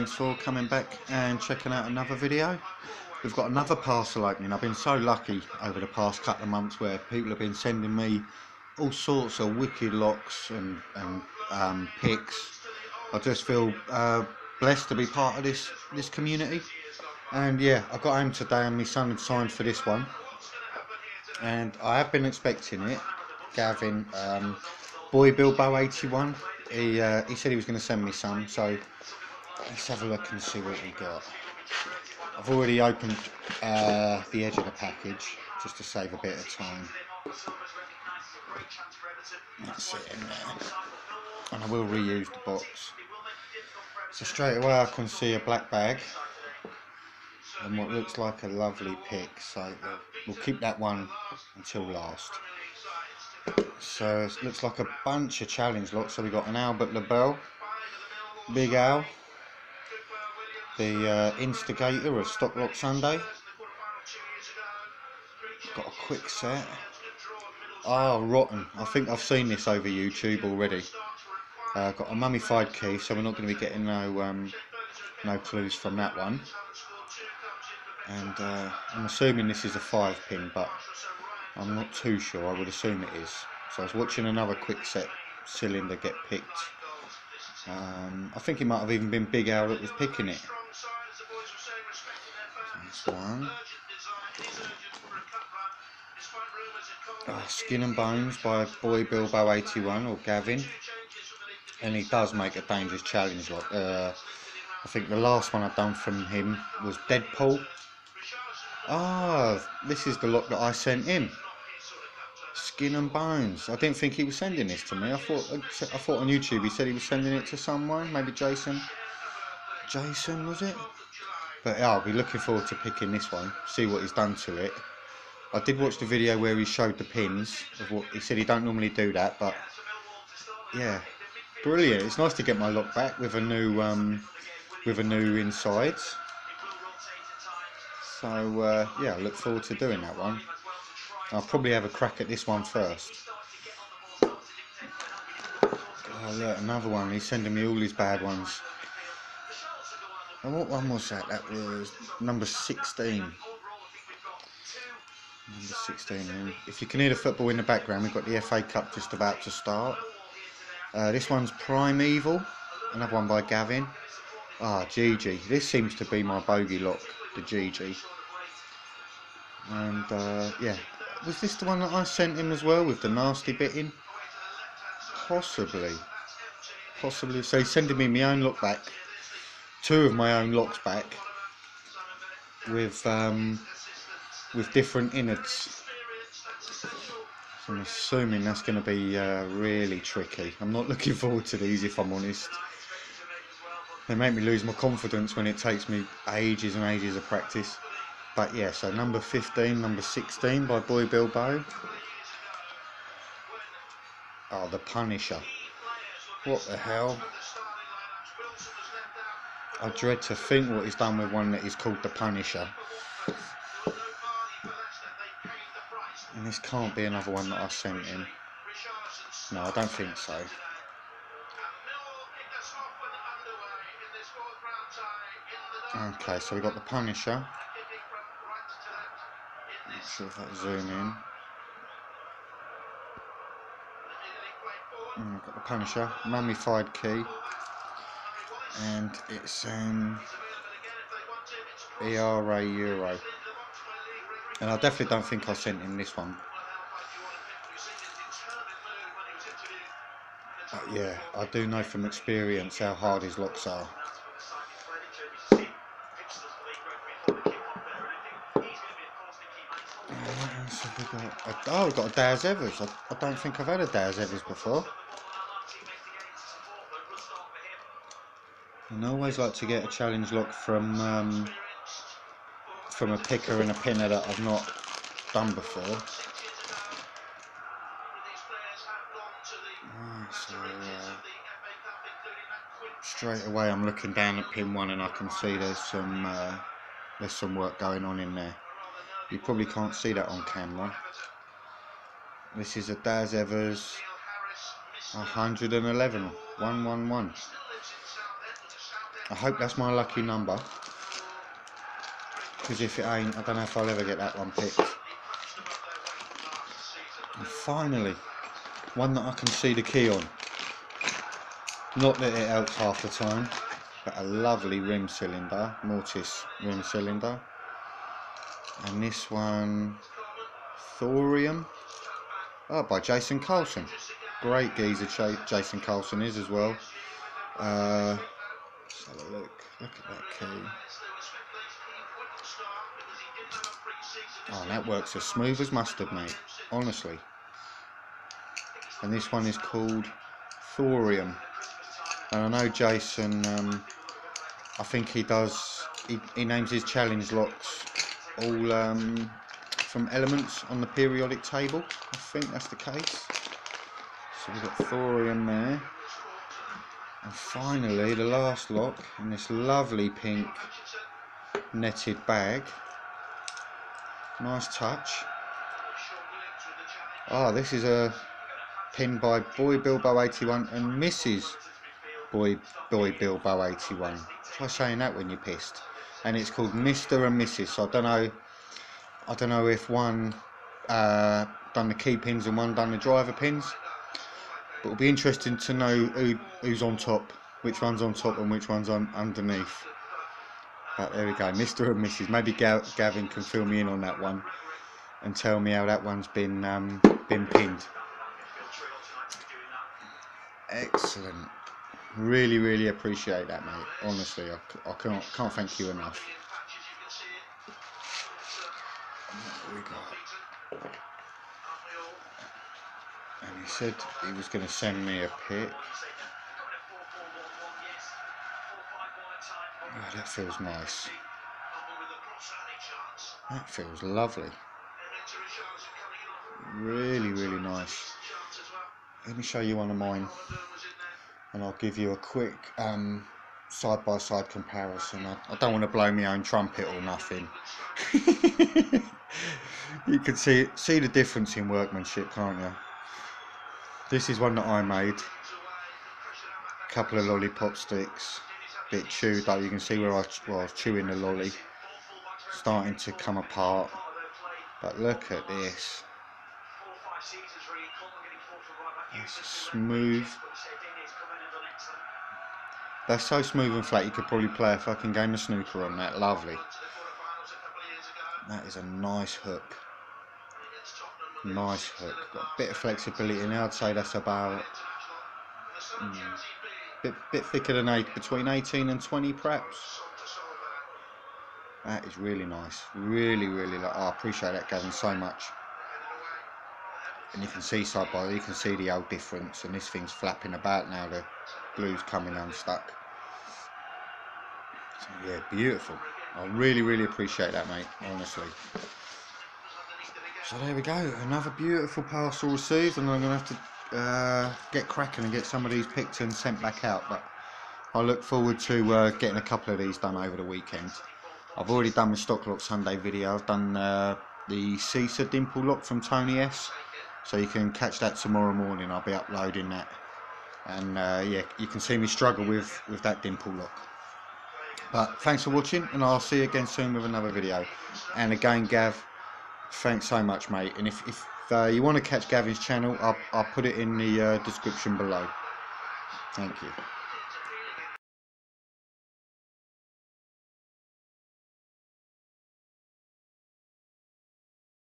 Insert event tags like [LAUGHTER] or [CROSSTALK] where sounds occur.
thanks for coming back and checking out another video. We've got another parcel opening. I've been so lucky over the past couple of months where people have been sending me all sorts of wicked locks and, and um, picks. I just feel uh, blessed to be part of this, this community. And yeah, I got home today and my son had signed for this one. And I have been expecting it. Gavin, um, Boy Bilbo 81, he, uh, he said he was going to send me some, so let's have a look and see what we got. I've already opened uh, the edge of the package just to save a bit of time. That's it in there. And I will reuse the box. So straight away I can see a black bag and what looks like a lovely pick. So we'll keep that one until last. So it looks like a bunch of challenge locks. So we got an Albert LaBelle, Big Al, the uh, instigator of Stock Lock Sunday. Got a quick set. Oh, rotten. I think I've seen this over YouTube already. Uh, got a mummified key, so we're not going to be getting no um, no clues from that one. And uh, I'm assuming this is a five pin, but I'm not too sure. I would assume it is. So I was watching another quick set cylinder get picked. Um, I think it might have even been Big Al that was picking it. This one. Oh, Skin and Bones by Boy Bilbo 81 or Gavin. And he does make a dangerous challenge. Like, uh, I think the last one I've done from him was Deadpool. Ah, this is the lock that I sent him. Skin and Bones. I didn't think he was sending this to me. I thought I thought on YouTube he said he was sending it to someone, maybe Jason. Jason was it? But yeah, I'll be looking forward to picking this one. See what he's done to it. I did watch the video where he showed the pins of what he said he don't normally do that, but yeah, brilliant. It's nice to get my lock back with a new um, with a new insides. So uh, yeah, I look forward to doing that one. I'll probably have a crack at this one first. Oh look, another one. He's sending me all these bad ones. And what one was that? That was number 16. Number 16. And if you can hear the football in the background, we've got the FA Cup just about to start. Uh, this one's Primeval. Another one by Gavin. Ah, GG. This seems to be my bogey lock, the GG. And uh, yeah, was this the one that I sent him as well with the nasty bit in? Possibly. Possibly. So he's sending me my own lock back. Two of my own locks back. With um, with different innards. So I'm assuming that's going to be uh, really tricky. I'm not looking [LAUGHS] forward to these if I'm honest. They make me lose my confidence when it takes me ages and ages of practice. But yeah, so number 15, number 16 by Boy Bilbo. Oh, The Punisher. What the hell? I dread to think what he's done with one that is called The Punisher. And this can't be another one that I sent him. No, I don't think so. Okay, so we've got The Punisher. Let's see if I zoom in. Mm, got the Punisher, mummified key, and it's um, ERA Euro. And I definitely don't think I sent him this one. But yeah, I do know from experience how hard his locks are. Got? Oh, we've got a Daz Evers. I, I don't think I've had a Daz Evers before. And I always like to get a challenge lock from um, from a picker and a pinner that I've not done before. so, uh, straight away I'm looking down at pin one and I can see there's some uh, there's some work going on in there. You probably can't see that on camera. This is a Daz Evers 111, 111. I hope that's my lucky number. Because if it ain't, I don't know if I'll ever get that one picked. And finally, one that I can see the key on. Not that it helps half the time, but a lovely rim cylinder, Mortis rim cylinder. And this one, Thorium, oh, by Jason Carlson. Great geezer Jason Carlson is as well. Uh, let's have a look. Look at that key. Oh, that works as smooth as mustard, mate. Honestly. And this one is called Thorium. And I know Jason, um, I think he does, he, he names his challenge locks all um, from elements on the periodic table. I think that's the case. So we've got thorium there. And finally, the last lock in this lovely pink netted bag. Nice touch. Ah, oh, this is a pin by Boy Bilbo 81 and Mrs. Boy Boy Bilbo 81. Try saying that when you're pissed. And it's called Mr. and Mrs. So I don't know. I don't know if one uh, done the key pins and one done the driver pins. But it'll be interesting to know who, who's on top, which one's on top and which one's on underneath. But there we go, Mr. and Mrs. Maybe Gavin can fill me in on that one and tell me how that one's been um, been pinned. Excellent. Really, really appreciate that, mate. Honestly, I, I can't can't thank you enough. And he said he was going to send me a pic. Oh, that feels nice. That feels lovely. Really, really nice. Let me show you one of mine. And I'll give you a quick um, side by side comparison. I, I, don't want to blow my own trumpet or nothing. [LAUGHS] you can see see the difference in workmanship, can't you? This is one that I made. A couple of lollipop sticks, bit chewed up. You can see where I, well, I was chewing the lolly, starting to come apart. But look at this. It's smooth. That's so smooth and flat you could probably play a fucking game of snooker on that. Lovely. That is a nice hook. Nice hook. Got a bit of flexibility in there. I'd say that's about mm, bit bit thicker than eight, between 18 and 20 perhaps. That is really nice. Really, really. Like, oh, I appreciate that, Gavin, so much. And you can see side by you can see the old difference. And this thing's flapping about now. The glue's coming unstuck. So, yeah, beautiful. I really, really appreciate that, mate. Honestly. So there we go, another beautiful parcel received and I'm to have to uh, get cracking and get some of these picked and sent back out but I look forward to uh, getting a couple of these done over the weekend. I've already done my stock lock Sunday video, I've done uh, the CISA dimple lock from Tony S so you can catch that tomorrow morning, I'll be uploading that. And uh, yeah you can see me struggle with, with that dimple lock. But thanks for watching and I'll see you again soon with another video. And again Gav thanks so much mate. And if, if uh, you want to catch Gavin's channel I'll, I'll put it in the uh, description below. Thank you